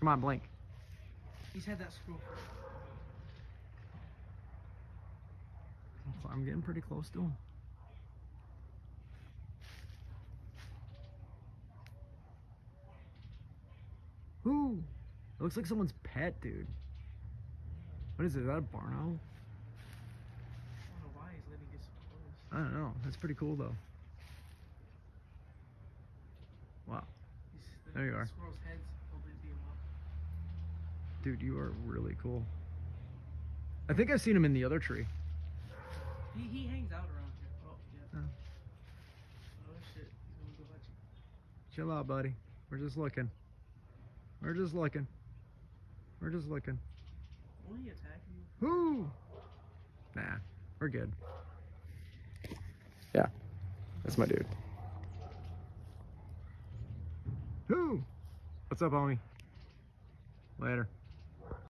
Come on, blink. He's had that scroll. I'm getting pretty close to him. Ooh, it looks like someone's pet, dude. What is it? Is that a barn owl? I don't know why he's letting us close. I don't know. That's pretty cool though. Wow, the, There you are. Squirrel's head's holding him up. Dude, you are really cool. I think I've seen him in the other tree. He, he hangs out around here. Oh, yeah. Oh. Oh, shit. He's gonna go you. Chill out, buddy. We're just looking. We're just looking. We're just looking. Won't he attack you? Whoo! Nah, we're good. Yeah, that's my dude. Whoo! What's up, homie? Later.